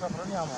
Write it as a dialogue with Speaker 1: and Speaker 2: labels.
Speaker 1: 这门亮吗？